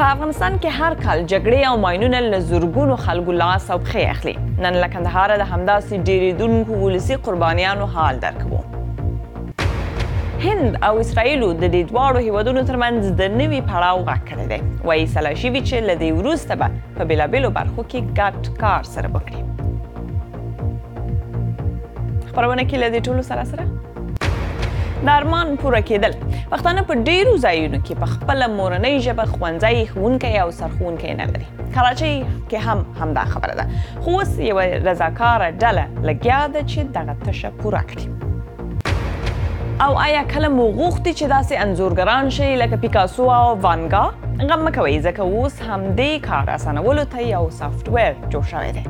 په افغانستان کې هر کال جګړې او ماینونه له زورګونو خلکو لاس او پښې اخلي نن له کندهار د همداسې ډېرېدونکو ولسي قربانیانو حال درکوو هند او اسرایل د دې دواړو هیوادونو ترمنځ د نوي پړاو غږ کړی دی وایي سلا شوي چې له دې وروسته به په بېلابېلو برخو کې ګډ کار سره وکړي خبرونه کې له دې ټولو سره سره د ارمان پوره کېدل پښتانه په ډیرو ځایونو کې په خپل مورنۍ ژبه ښوونځي ښوونکي او سرښوونکي نه لري کراچۍ کې هم همدا خبره ده خو اوس یو رضاکار ډله لګیا ده چې دغه تشه پوره کړي او آیا کله مو غوښتي چې داسې انځورګران شئ لکه پیکاسو او وانګا غم مکوئ ځکه اوس همدې کار اسانولو ته یو سافټویر جوړ شوی دی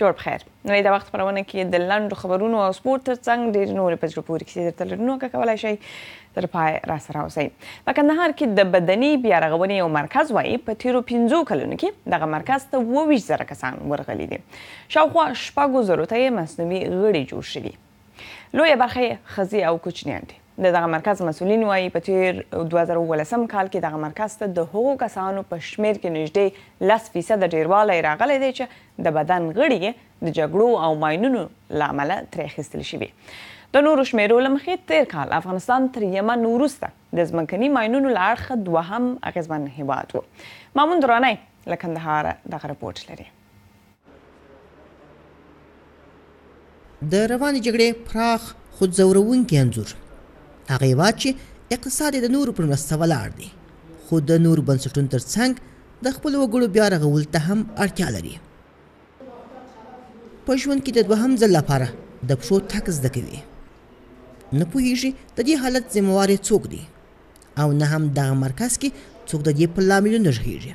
جوړ بخیر نړۍ د وخت خبرونه کې د لندو خبرونو او سپورت ترڅنګ ډېر نور په زړه پورې کیسې درته لرو نو که کولای شئ تر پای را سره اوسئ په کندهار کې د بدني بیا رغونې یو مرکز وایي په تیرو پنځو کلونو کې دغه مرکز ته اووه ویشت زره کسان ورغلي دي شاوخوا شپږو زرو ته یې مصنوعي غړي جوړ شوي لویه برخه یې ښځې او کوچنیان دي. د دغه مرکز مسؤلین وایي، په تېر دوه زره اوولسم کال کې دغه مرکز ته د هغو کسانو په شمېر کې نږدې لس فیصده ډېروالی راغلی دی چې د بدن غړي یې د جګړو او ماینونو له امله ترې اخیستل شوي. د نورو شمېرو له مخې، تېر کال افغانستان تر یمن وروسته د ځمکني ماینونو له اړخه دوهم اغېزمن هېواد و. مامون درانی له کندهاره دغه رپوټ لري. د روانې جګړې پراخ خو ځوروونکی انځور هغه هېواد چې اقتصاد یې د نورو پر مرسته ولاړ دی خو د نورو بنسټونو تر څنګ د خپلو وګړو بیا رغولو ته هم اړتیا لري په ژوند کې د دوهم ځل لپاره د پښو تک زده کوي نه پوهیږي د دې حالت ذمہوار څوک دی او نه هم دغه مرکز کې څوک د دې په لاملونو غږیږي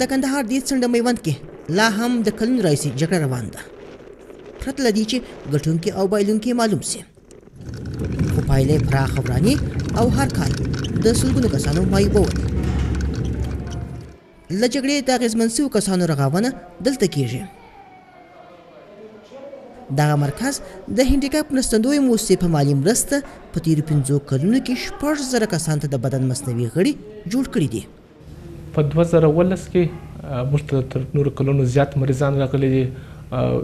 د کندهار دې څنډه میوند کې لا هم د کلونو راهیسې جګړه روان ده پرته له دې چې ګټونکي او بایلونکي معلوم سي خو پایلې پراخه وراني او هر کال د سلګونو کسانو مایوبه وي له جګړې د اغېزمن سوو کسانو رغاونه دلته کیږي دغه مرکز د هینډیکپ مرستندوی موسسې په مالي مرسته په تیرو پنځو کلونو کې شپږ زره کسانو ته د بدن مصنوعي غړي جوړ کړي دي. په دوه زره اوولس کې موږ ته تر نورو کلونو زیات مریضان راغلي دي او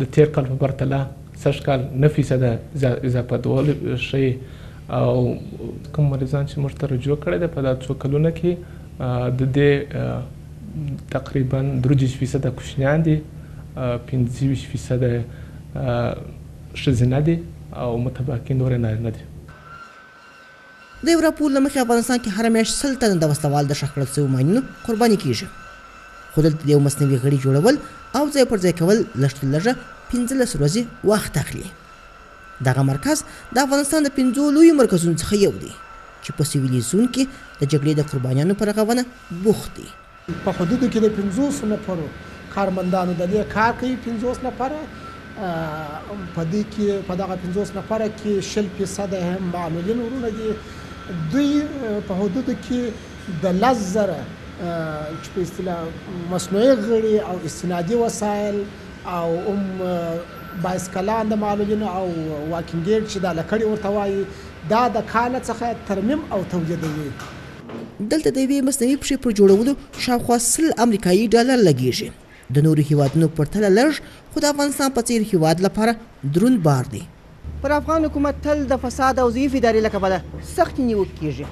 د تیر کال په پرتله سږ کال نهه فیصده اضافه دول ښيي او کوم مریضان چې موږ ته رجوع کړې ده په دا څو کلونو کې د دې تقریباً درې دېرش فیصده کوچنیان دي، پنځه ویشت فیصده یې ښځینه دي او متبقي نور یې نارینه دي. د یو راپور له مخې افغانستان کې هره میاشت سل تنه د وسله وال د ښخ کړل شویو ماینونو قرباني کېږي، خو دلته د یو مصنوعي غړي جوړول او ځای پر ځای کول لږ تر لږه پنځلس ورځې وخت اخلي. دغه مرکز د افغانستان د پنځو لویو مرکزونو څخه یو دی چې په سویلي زون کې د جګړې د قربانیانو په رغونه بوخت دی. په حدودو کې د پنځوسو نفرو کارمندانو د دې کار کوي، پنځوس نفره په دې کې په دغه پنځوس نفره کې شل فیصده یې معلولین وروڼه دي. دوی په حدودو کې د لس زره چې په اصطلاح مصنوعي غړي او استنادي وسایل، او هم بایسکلان د معلولینو او واکینګ ډیډ چې دا لکړې ورته وایي دا د کانه څخه ترمیم او تولیدوي. دلته د یوې مصنوعي پښې پر جوړولو شاوخوا سل امریکایي ډالر لګیږي. د نورو هیوادونو پرتله لږ خو د افغانستان په څیر هیواد لپاره دروند بار دی. پر افغان حکومت تل د فساد او ضعیف ادارې له کبله سختې نیوکې کیږي.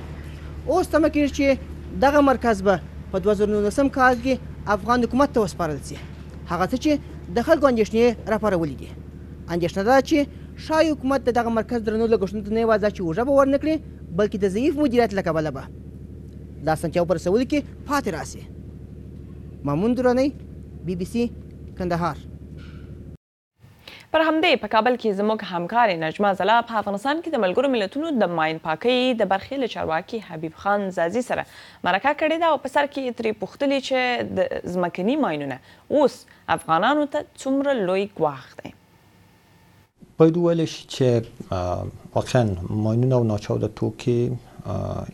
اوس تمه کیږي چې دغه مرکز به په دوه زره نولسم کال کې افغان حکومت ته وسپارل شي، هغه څه چې د خلکو اندیښنې راپارولي دي. اندیښنه دا ده چې ښايي حکومت د دغه مرکز درنو لګښتونو ته نه یوازې دا چې اوږه به ورنه کړي، بلکې د ضعیف مدیریت له کبله به د اسانتیاوو په رسولو کې پاتې راشي. مامون درانی، بي بي سي، کندهار. پر همدې په کابل کې زموږ همکارې نجمه ځلا په افغانستان کې د ملګرو ملتونو د ماین پاکۍ د برخې له چارواکي حبیب خان ځاځي سره مرکه کړې ده او په سر کې یې ترې پوښتلي چې د ځمکني ماینونه اوس افغانانو ته څومره لوی ګواښ دی. باید وویل شي چې واقعا ماینونه او ناچاوده توکي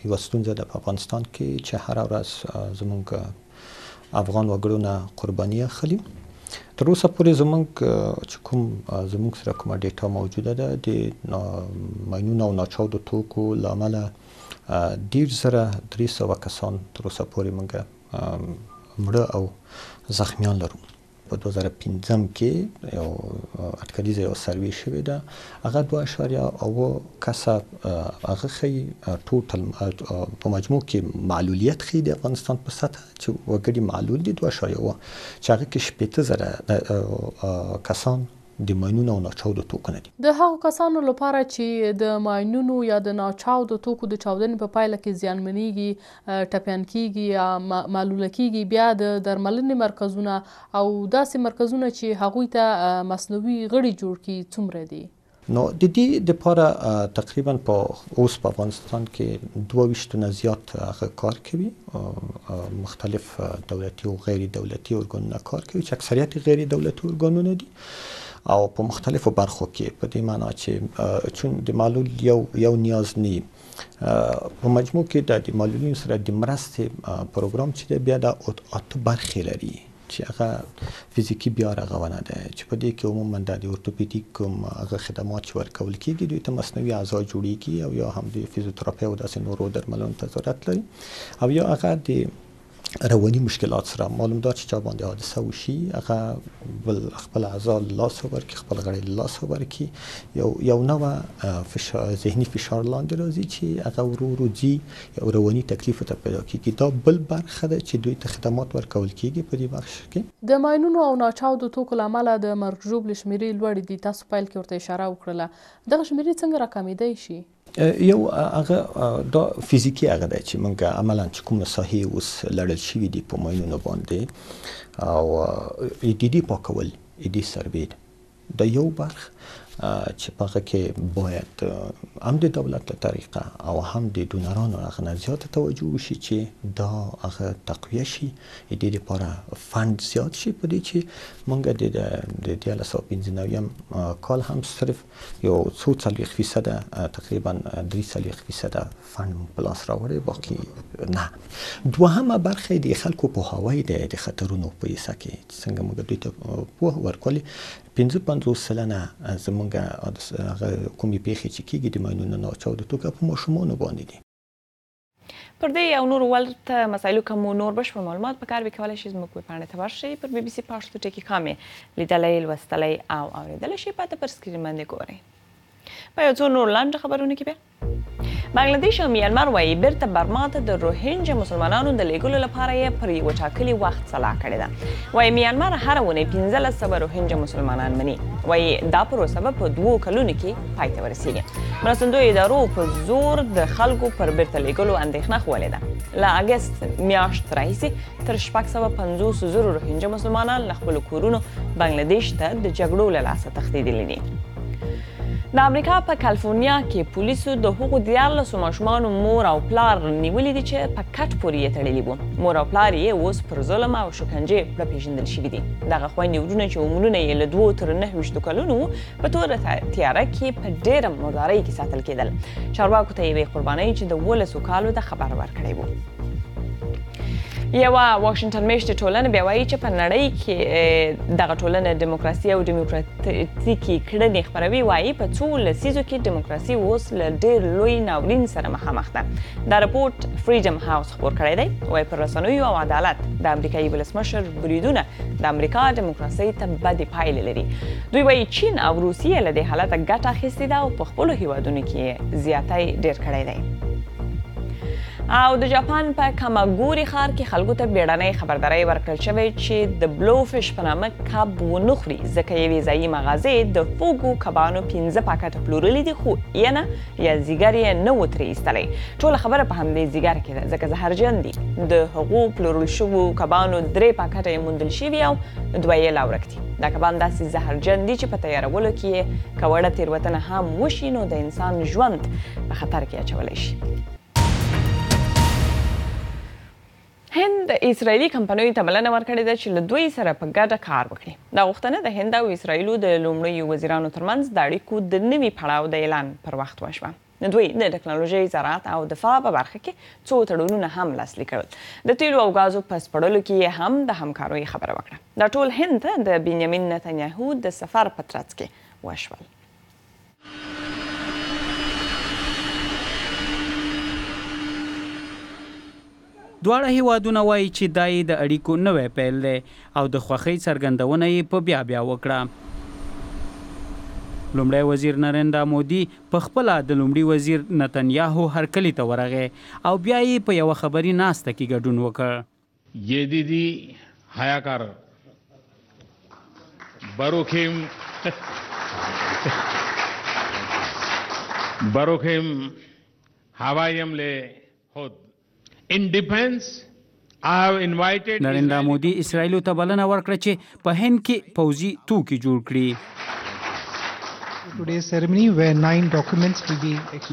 یوه ستونزه ده په افغانستان کې چې هره ورځ زموږ افغان وګړو نه قرباني اخلي تر اوسه پورې زمونږ چې کوم زمونږ سره کومه ډیټا موجوده ده د ماینونو او ناچاودو توکو له امله ډیر زره درې سوه کسان تر اوسه پورې مونږ مړه او زخمیان لرو په دوه زره پنځم کې یو اټکلیزه یو سروې شوې ده هغه دوه اشاریه اوه کسه هغه ښیي ټوټل په مجموع کې معلولیت ښیي د افغانستان په سطح چې وګړي معلول دي دوه اشاریه اوه چې هغه کې شپېته زره کسان د ماینونو او ناچاودو توکو نه دي د هغو کسانو لپاره چې د ماینونو یا د ناچاودو توکو د چاودنې په پایله کې زیانمنیږي ټپیان کیږي یا معلول کیږي بیا د درملنې مرکزونه او داسې مرکزونه چې هغوی ته مصنوعي غړي جوړ کړي څومره دي؟ نو د دې لپاره تقریبا په اوس په افغانستان کې دوه ویشت تنه زیات هغه کار کوي مختلف دولتي او غیر دولتي ارګانونه کار کوي چې اکثریت یې غیر دولتي ارګانونه دي او په مختلفو برخو کې په دې معنا چې چون د معلول یو یو نیاز نه په مجموع کې د معلولینو سره د مرستې پروګرام چې دی بیا د اته برخې لري چې هغه فزیکی بیا رغونه ده چې په دې کې عموما د اورتوپیدیک کوم هغه خدمات چې ورکول کیږي دوی ته مصنوعي اعضا جوړیږي او یا هم د فزیوتراپي او داسې نورو درملونو ته ضرورت لري او یا هغه د رواني مشکلات سره معلوم دا چې چا باندې حادثه وشي هغه بل خپل اعضاء لاس ورکی خپل غړي لاس ورکی یو یو نو فشار ذهني فشار لاندې راځي چې هغه ورو ورو جی یو رواني تکلیف ته پیدا کیږي دا بل برخه ده چې دوی ته خدمات ورکول کیږي په دې بخش کې د ماینونو او ناچاودو توکو لامل د مرګ ژوبلې شمیرې لوړې دي تاسو پیل کې ورته اشاره وکړله دغه شمیرې څنګه راکمیدای شي یو هغه دا فزیکي هغه دی چې موږ عملاً چې کومه ساحې اوس لړل شوي دي په ماینونو باندې او د دې پاکول د دې سروې ده دا یو برخ چې په هغه کې باید هم د دولت له طریقه او هم د ډونرانو هغه نه زیاته توجه وشي چې دا هغه تقویه شي د دې لپاره فند زیات شي په دې چې مونږ د 1915 کال هم صرف یو څو څلوېښت فیصده تقریبا درې څلوېښت فیصده فنډ موږ په لاس راوړی باقي نه دوهمه برخه د خلکو پوهاوی دی د خطرونو په حصه کې څنګه موږ دوی ته پوه ورکولې پنځه پنځوس سلنه زموږ هغه کومې پیښې چې کیږي د ماینونو نه اچاو د توکه په ماشومانو باندې دي پر دې او نور ورته مسایلو که مو نور بشپړ معلومات په کار وي کولی شئ زموږ ویبپاڼې ته ورشئ پر بي بي سي پښتو ټکي کام یې لیدلی لوستلی او اورېدلی شئ پاته پر سکرین باندې ګورئ په یو څو نور لنډ خبرونو کې بیا بنگلاديش او میانمار وایي بیرته برما ته د روهینج مسلمانانو د لیږلو لپاره یې پر یو ټاکلي وخت سلا کړې ده وایي میانمار هر ونې 1500 روهینج مسلمانان مني وایي دا پروسه به په دوو کلونو کې پای ته ورسیږي مرستندوی ادارو په زور د خلکو پر بیرته لیږلو اندېښنه خولې ده له اګست میاشت راهیسې تر 650 زرو روهینجه مسلمانان له خپل کورونو بنگلاديش ته د جګړو له لاسه تښتیدلي دي د امریکا په کالیفورنیا کې پولیسو د هغو دیارلسو ماشومانو مور او پلار نیولي دي چې په کټ پورې یې تړلي وو مور او پلار یې اوس پر ظلم او شکنجې پړه پیژندل شوي دي دغه خویندې وروڼه چې عمرونه یې له دوو تر نهه ویشتو کلونو وو په توره تیاره کې په ډېره مدارۍ کې ساتل کېدل چارواکو ته یوې قربانۍ چې د ولسو کالو د خبر ورکړی وو یوه واشنگټن میشتې ټولنه بیا وایي چې په نړۍ کې دغه ټولنه دیموکراسي او دیموکراتیکي کړنې خپروي وایي په څو لسیزو کې دیموکراسي اوس له ډېر لوی ناورین سره مخامخ ده دا رپورټ فریډم هاوس خپور کړی دی وایي پر رسنیو او عدالت د امریکایي ولسمشر بریدونه د امریکا دیموکراسي ته بدې پایلې لري دوی وایي چین او روسیې له دې حالته ګټه اخیستې ده او په خپلو هیوادونو کې یې زیاتی ډیر کړی دی او د جاپان په کماګوري ښار کې خلکو ته بیړنۍ خبرداري ورکړل شوې چې د بلو فش په نامه کب ونه خوري ځکه یوې ځایي مغازې د فوګو کبانو 15 پاکټ پلورلي دي خو ینه یا زیګر یې نه و ترې ایستلی ټوله خبره په همدې زیګر کې ده ځکه زهرجن دي د هغو پلورل شوو کبانو درې پاکټه یې موندل شوي او دوه یې لا ورک دي دا کبان داسې زهرجن دي چې په تیارولو کې یې که وړه تېروتنه هم وشي نو د انسان ژوند په خطر کې اچولی شي هند اسرایلی کمپنیو ته بلنه ورکړې ده چې له دوی سره په ګډه کار وکړي دا غوښتنه د هند او اسرایلو د لومړیو وزیرانو ترمنځ د اړیکو د نوي پړاو د اعلان پر وخت وشوه دوی د ټکنالوژۍ، زراعت او دفاع په برخه کې څو تړونونه هم لاسلیک کړل. د تیلو او ګازو په سپړلو کې یې هم د همکاریو خبره وکړه. دا ټول هند ته د بنیامین نتنیاهو د سفر په ترڅ کې وشول. دواړه هېوادونه وايي چې دا یې د اړیکو نوی پیل دی او د خوښۍ څرګندونه یې په بیا بیا وکړه. لومړی وزیر نریندا مودي په خپله د لومړي وزیر نتنیاهو هرکلي ته ورغی او بیا یې په یوه خبري ناسته کې ګډون وکړ. جدیدي هیاکار بروخیم بروخیم هوایم له نریندا مودي اسراییلو ته بلنه ورکړه چې په هند کې پوځي توکي جوړ کړي.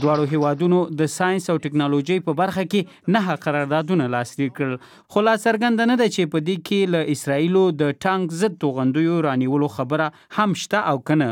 دواړو هیوادونو د ساينس او ټکنالوژۍ په برخه کې نهه قراردادونه لاسلیک کړل خو لا څرګنده نه ده چې په دې کې له اسراییلو د ټانک ضد توغندیو رانیولو خبره هم شته او که نه.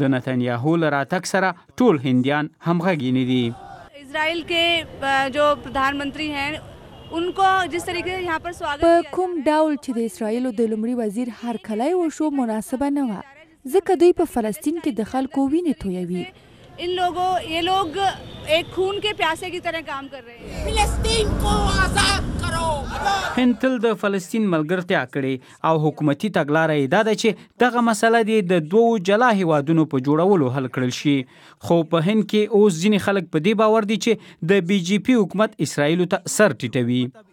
د نتنیاهو له راتګ سره ټول هندیان همغږي نه دي. اسرائیل کې جو پردان منتري هين انکو جس طریقې یہاں پر سواګت په کوم ډول چې د اسرائیلو د لومړي وزیر هرکلی وشو مناسبه نه وه. ځکه دوی په فلسطین کې د خلکو وینې تویوي. ان لوګو یې لوګ ایک خون کې پیاسه کی طرح کام کر رہے ہیں فلسطین کو آزاد کرو هند تل د فلسطین ملګرتیا کړې او حکومتي تګلاره یې دا ده چې دغه مسله دې د دوو جلا هیوادونو په جوړولو حل کړل شي خو په هند کې اوس ځینې خلک په دې باور دي چې د بي جي پي حکومت اسرایل ته سر ټیټوي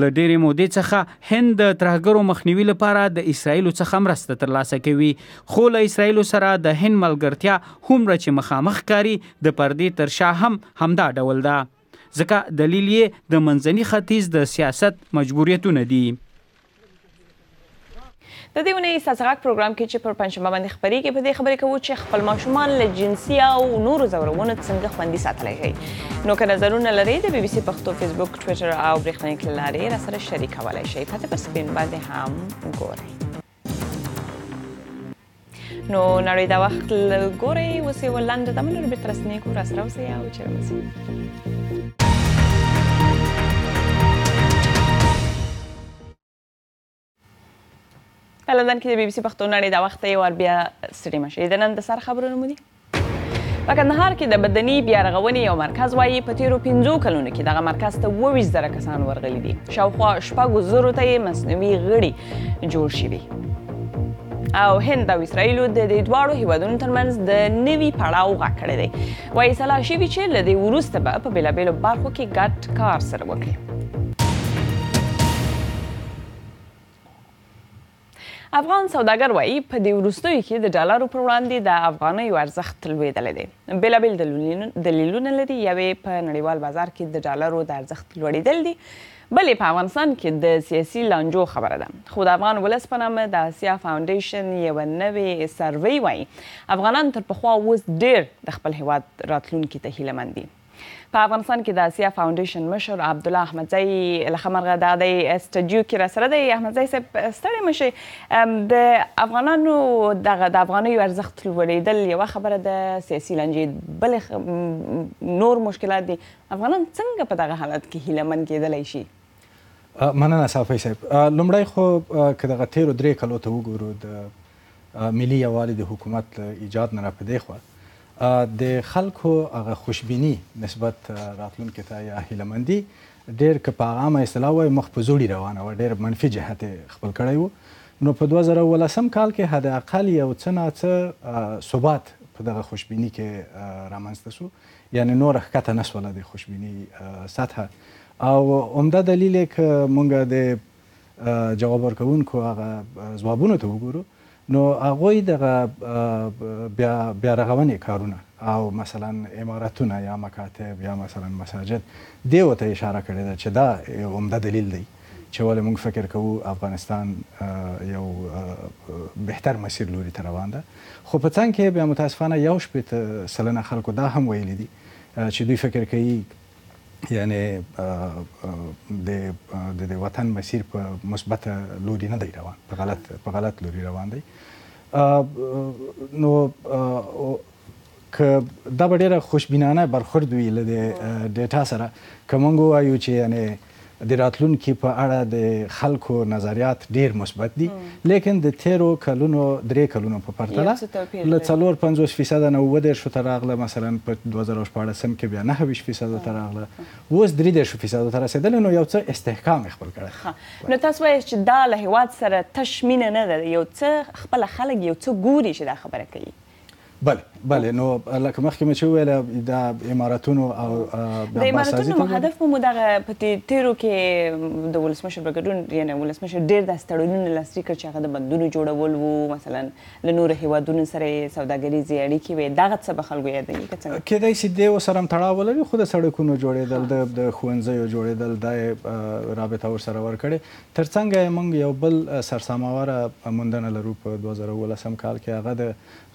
له ډېرې مودې څخه هند د ترهګرو مخنیوي لپاره د اسراییلو څخه مرسته ترلاسه کوي، خو له اسراییلو سره د هند ملګرتیا هومره چې مخامخ ښکاري، د پردې تر شا هم همدا ډول ده، ځکه دلیل یې د منځني ختیځ د سیاست مجبوریتونه دي. د دې اونۍ ساز غږ پروګرام کې چې پر پنځشنبه باندې خبرېږي په دې خبرې کوو چې خپل ماشومان له جنسي او نورو ځورونو څنګه خوندي ساتلی شئ نو که نظرونه لرئ د بي بي سي پښتو فیسبوک ټویټر او برېښنالیک له لارې راسره شریکولی شئ پته پر سکرین باندې هم ګورئ نو نړۍ دا وخت ګورئ اوس یوه لنډه دمه لرو بېرته رسنیږو راسره اوسئ او چېرې اوسئ په لندن کې د بي بي سي پښتو نړۍ د وخت یو ور بیا ستړي مشي د نن د سر خبرونه مو دي په کندهار کې د بدني بیا رغونې یو مرکز وایي په تیرو 15 کلونو کې دغه مرکز ته 22 زره کسان ورغلي دي شاوخوا شپږ زرو ته یې مصنوعي غړي جوړ شوي او هند او اسرائیل د دې دواړو هیوادونو ترمنځ د نوي پړاو غږ کړی دی وایي سلا شوي چې له دې وروسته به په بېلابېلو برخو کې ګډ کار سره وکړي. افغان سوداګر وایي په دې وروستیو کې د ډالرو پر وړاندې د افغانیو ارزښت لوېدلی دی بېلابېل دلیلونه لري یوې په نړیوال بازار کې د ډالرو د ارزښت لوړېدل دي بله په افغانستان کې د سیاسي لانجو خبره ده، خو د افغان ولس په نامه د اسیا فاونډېشن یوه نوې سروۍ وايي، افغانان تر پخوا اوس ډېر د خپل هېواد راتلونکي ته هیله من دي. په افغانستان کې د اسیا فاونډېشن مشر عبدالله احمدزی لخه مرغه دا دی سټډیو کې راسره دی. احمدزی صاحب ستړی مه شئ، د افغانانو دغه د افغانیو ارزښت لوړېدل یوه خبره ده، سیاسي لانجې بله، نور مشکلات دي، افغانان څنګه په دغه حالت کې هیله من کېدلی شي؟ مننه صافی صاحب لومړی خو که دغه تیرو درې کلو ته وګورو د ملي یووالي د حکومت له ایجاد نه را په دې خوا د خلکو هغه خوشبیني نسبت راتلونکي ته یا هیلمندي ډېر که په هغه عامه اصطلاح وایو مخ په زوړي روانه وه ډېر منفي جهت خپل کړی وو نو په 2019 کال کې حد اقل یو څه ناڅه ثبات په دغه خوشبیني کې رامنځته سو یعنې نوره ښکته نه شوله د خوشبیني سطحه او عمده دلیل یې که مونږ د جواب ورکوونکو هغه ځوابونو ته وګورو نو هغوی دغه بیا بیا رغونې کارونه او مثلا امارتونه یا مکاتب یا مثلا مساجد دیو ته اشاره کړې ده چې دا عمده دلیل دی چې ولې موږ فکر کوو افغانستان یو بهتر مسیر لوري ته روان ده خو په څنګ کې بیا متاسفانه یو شپېته سلنه خلکو دا هم ویلي دي چې دوی فکر کوي یعنې د د دې وطن مسیر په مثبت لوري نه دی روان په غلط په غلط لوري روان دی نو که دا به ډیره خوشبینانه برخورد وي له دې ډیټا سره که مونږ وایو چې یعنې د راتلونکي په اړه د خلکو نظریات ډیر مثبت دي، لیکن د تیرو کلونو درې کلونو په پرتله له څلور پنځوس فیصده نه اووه دېرشو ته راغله، مثلا په دوه زره او شپاړسم کې بیا نهه ویشت فیصدو ته راغله، اوس دري دېرشو فیصدو ته رسیدلې، نو یو څه استحکام یې خپل کړی. ښه نو تاسو وایاست چې دا له هیواد سره تش مینه نه ده، یو څه خپله خلک یو څه ګوري چې دا خبره کوي. بله بله نو لکه مخکې مې چې ویل د اماراتونو او د اماراتونو هدف مو دغه په تیرو کې د ولسمشر په ګډون یعنی ولسمشر ډیر د ستړونونو لاسلیک کړ چې هغه د بندونو جوړول وو مثلا له نور هیوادونو سره سوداګریزي اړیکې وي دغه څه به خلکو یادوي که څنګه کېدای شي د سره هم تړاو ولري خو د سړکونو جوړېدل د ښوونځیو جوړېدل د رابطه ور سره ورکړي تر څنګه یې موږ یو بل سرساماوره موندنه لرو په دوه زره اوولسم کال کې هغه د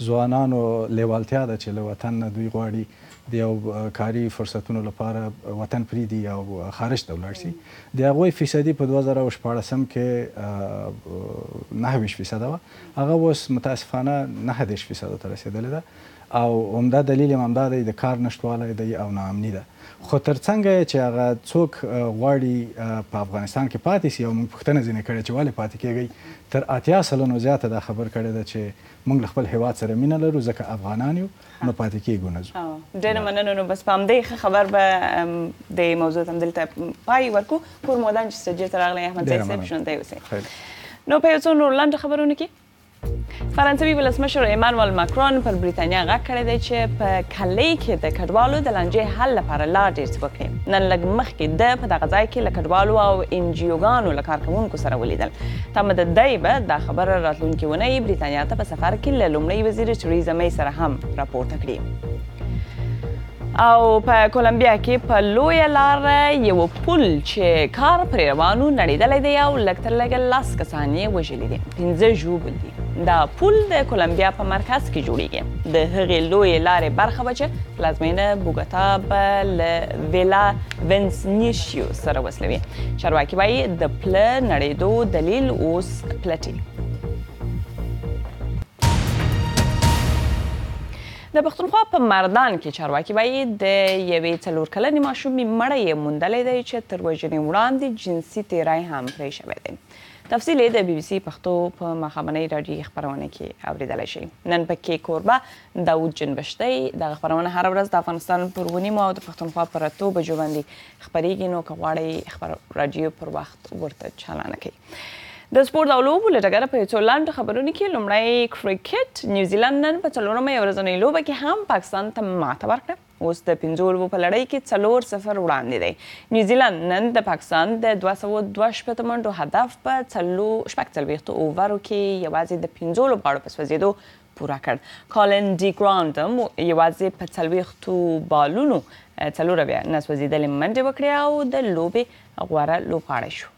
ځوانانو لېوالتیا ده چې له وطن نه دوی غواړي د یو کاري فرصتونو لپاره وطن پریږدي او خارج ته ولاړ شي د هغوی فیصدي په دوه زره او شپاړسم کې نهه ویشت فیصده وه هغه اوس متاسفانه نهه دېرش فیصدو ته رسېدلې ده. او عمده دلیل یې هم همدا دی، د کار نشتوالی دی او ناامني ده، خو تر څنګه یې چې هغه څوک غواړي په افغانستان کې پاتې شي او موږ پوښتنه ځینې کړې چې ولې پاتې کېږئ، تر اتیا سلنو زیاته دا خبر کړې ده چې موږ له خپل هېواد سره مینه لرو، ځکه افغانان یو، نو پاتې کېږو نه ځو. ډېره مننه، نو بس په همدې ښه خبر به دې موضوع ته همدلته پای ورکړو، کور مو ودان چې سټوډیو ته راغلئ، احمدزی صاحب ژوندی اوسئ. نو په یو څو نورو لنډو خبرونو کې فرانسوي ولسمشر ایمانوئل ماکرون پر بریتانیا غږ کړی دی چې په کلي کې د کډوالو د لانجې حل لپاره لا ډېر څه وکړي نن لږ مخکې ده په دغه ځای کې له کډوالو او انجیوګانو له کارکوونکو سره ولیدل تمه ده دی به دا خبره راتلونکې ونۍ بریتانیا ته په سفر کې له لومړۍ وزیر تریزا مې سره هم راپورته کړي او په کولمبیا کې په لویه لار یو پل چې کار پرې روان و نړېدلی دی او لږ تر لږه لس کسان یې وژلي دي پنځه ژوبل دي دا پل د کولمبیا په مرکز کې جوړیږي د هغې لویې لارې برخه به چې پلازمینه بوګتا به له ویلا ونسنیشیو سره وسلوي چارواکي وایي د پل نړېدو دلیل اوس پلټي د پښتونخوا په مردان کې چارواکي وايي، د یوې څلور کلنې ماشومې مړی یې موندلی دی چې تر وژنې وړاندې جنسي تیری هم پرې شوی دی. تفصیل یې د بي بي سي پښتو په ماښامنۍ راډیويي خپرونه کې اورېدلی شئ. نن په کې کوربه داوود جنبش دی. دغه خپرونه هره ورځ د افغانستان پر اوه نیمو او د پښتونخوا پر اتو بجو باندې خپرېږي، نو که غواړئ خپره راډیو پر وخت ورته چالانه کړئ. د سپورت او لوبو له ډګره په یو څو لنډو خبرونو کې لومړی کرکټ نیوزیلند نن په څلورمه یو ورځنۍ لوبه کې هم پاکستان ته ماته ورکړه اوس د پنځو لوبو په لړۍ کې څلور صفر وړاندې دی نیوزیلند نن د پاکستان د دوه سوه دوه شپېته منډو هدف په څلو شپږ څلوېښتو اوورو کې یوازې د پنځو لوبغاړو په سوځېدو پوره کړ کالن ډي ګرانډ هم یوازې په څلوېښتو بالونو څلور اویا نسوځېدلې منډې وکړې او د لوبې غوره لوبغاړی شو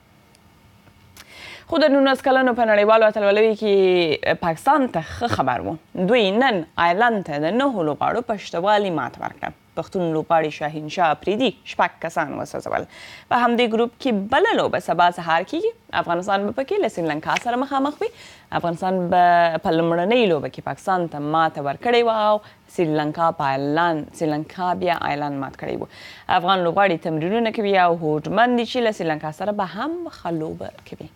خو د نولس کلنو په نړیوالو اتلولیو کې پاکستان ته ښه خبر وو دوی نن آیرلند ته د نهو لوبغاړو په شتوالي ماته ورکړه پښتون لوبغاړي شاهین شاه اپریدي شپږ کسان وسوځول په همدې ګروپ کې بله لوبه سبا سهار کېږي افغانستان به پکې له سریلانکا سره مخامخ وي افغانستان به په لومړنۍ لوبه کې پاکستان ته ماته ورکړې وه او سریلانکا په آیرلند سریلانکا بیا آیرلند مات کړی وو افغان لوبغاړي تمرینونه کوي او هوډمن دي چې له سریلانکا سره به هم ښه لوبه کوي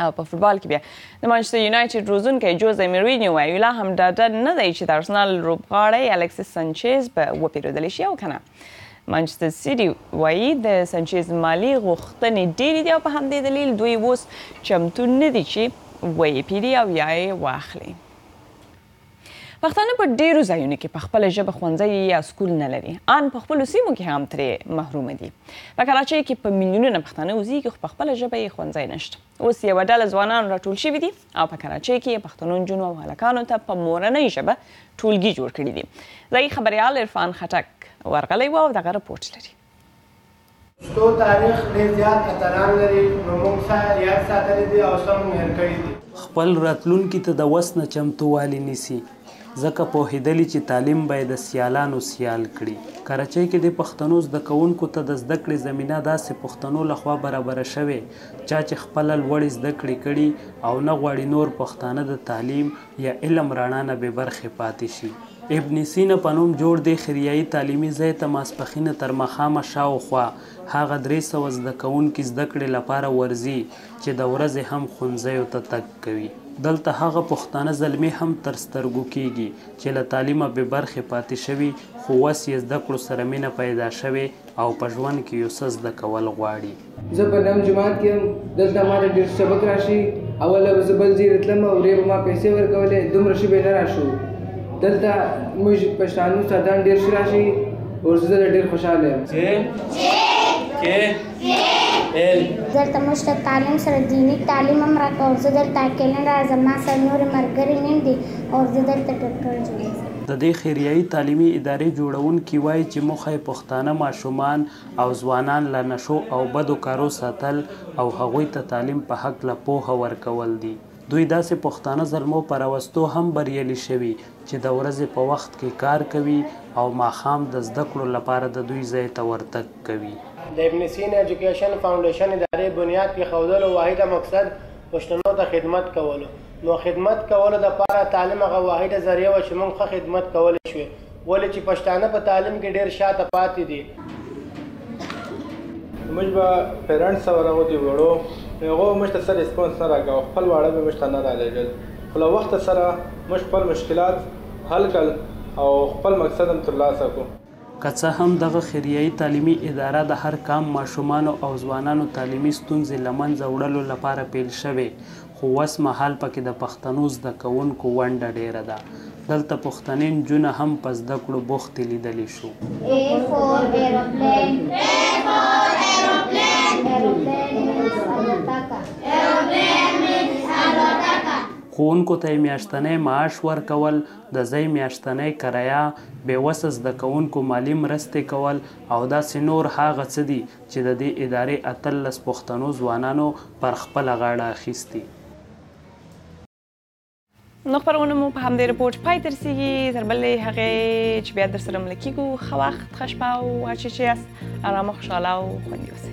او په فوټبال کې بیا د مانچستر یونایټډ روزونکی جوزه میرینیو وایي لا هم ډاډه نه دی چې د ارسنال لوبغاړی الکسیس سانچز به وپیرودل شي او کنه مانچستر سیټي وایي د سانچز مالی غوښتنې ډېرې دي او په همدې دلیل دوی اوس چمتو نه دي چې ویې پیري او یا یې واخلي پښتانه په ډیرو ځایونو کې په خپل ژبه ښوونځی یا سکول نه لري ان په خپل سیمو کې هم ترې محروم دي په کراچۍ کې په میلیونونه پښتانه اوسېږي خو په خپل ژبه یې ښوونځی نشته اوس یو ډله ځوانان راټول شوي دي او په کراچۍ کې پښتنو نجونو او هلکانو ته په مورنۍ ژبه ټولګي جوړ کړي دي ځایي خبریال عرفان خټک ورغلی و او دغه رپورټ لري پښتو تاریخ ډېر زیات اتلان لري، نو موږ ښه یاد ساتلي دي او څه موږ هېر کړي دي. خپل راتلونکي ته د وس نه چمتو والي نیسي، ځکه پوهېدلي چې تعلیم به یې د سیالانو سیال کړي. کراچۍ کې دې پښتنو زده کوونکو ته د زده کړې زمینه داسې پښتنو له خوا برابره شوې، چا چې خپله لوړې زده کړې کړي او نه غواړي نور پښتانه د تعلیم یا علم رڼا نه بې برخې پاتې شي. ابن سینا په نوم جوړ دې خریايي تعلیمي ځای ته ماسپښینه تر ماښامه شا و خوا هغه درې سوه زده کوونکي زده کړې لپاره ورځي چې د ورځې هم ښونځیو ته تګ کوي. دلته هغه پښتانه زلمي هم تر سترګو کېږي چې له تعلیمه بې برخې پاتې شوي خو وس یې زده کړو سره مینه پیدا شوې او په ژوند کې یو څه زده کول غواړي. زه په نم جماعت کې هم دلته ما ته ډېر سبق راشي اوله به زه بل ځای رتلم او ورې به ما پیسې ورکولې دومره ښه به نه راشو دلته موږ پښتانه استادان ډېر ښه راشي او زه دلته ډېر خوشحاله یم دلته موږ ته تعلیم سره دیني تعلیم هم راکوه زه دلته اکیلن راځم ما سره نورې ملګرې نیم دي او زه دلته ډاکټر جوړېږم د دې خیریایي تعلیمي ادارې جوړونکي وایي چې موخه یې پښتانه ماشومان او ځوانان له نشو او بدو کارو ساتل او هغوی ته تعلیم په هکله پوهه ورکول دي. دوی داسې پښتانه زلمو په راوستو هم بریالي شوي چې د ورځې په وخت کې کار کوي او ماښام د زده کړو لپاره د دوی ځای ته ورتګ کوي. د ابن سینا ایجوکیشن فاونډیشن ادارې بنیاد کیښودلو واحده مقصد پښتنو ته خدمت کولو نو خدمت کولو دپاره تعلیم هغه واحده ذریعه وه چې موږ ښه خدمت کولی شوی. ولې چې پښتانه په تعلیم کې ډېر شاته پاتې دي. موږ به پیرنټس او هغو دې وړو هغو به موږ ته څه ریسپونس نه راکاوه، خپل واړه به موږ ته نه رالیږل، خو له وخته سره موږ خپل مشکلات حل کړل او خپل مقصد هم ترلاسه کړو. که څه هم دغه خیریايي تعلیمي اداره د هر قام ماشومانو او ځوانانو تعلیمي ستونزې له منځه وړلو لپاره پیل شوې، خو وس مهال پکې د پښتنو زده کوونکو ونډه ډېره ده، دلته پښتنې نجونه هم په زده کړو بوختې ليدلی شو. A for aeroplane A for aeroplane Aeroplane means الوتکه Aeroplane means الوتکه. ښوونکو ته یې میاشتنی معاش ورکول، د ځای میاشتنۍ کرایه، بې وسه زده کوونکو مالي مرستې کول او داسې نور هغه څه دي چې د دې ادارې اتلس پښتنو ځوانانو پر خپله غاړه اخیستي. نو خپرونه مو په همدې رپورټ پای ته رسیږي تر بلې هغې چې بیا درسره مله کیږو ښه وخت ښه شپه او هر چی چې یاست ارامه خوشحاله او خوندي اوسئ